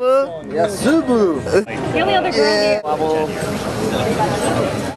Yeah, Subaru. The only other girl here.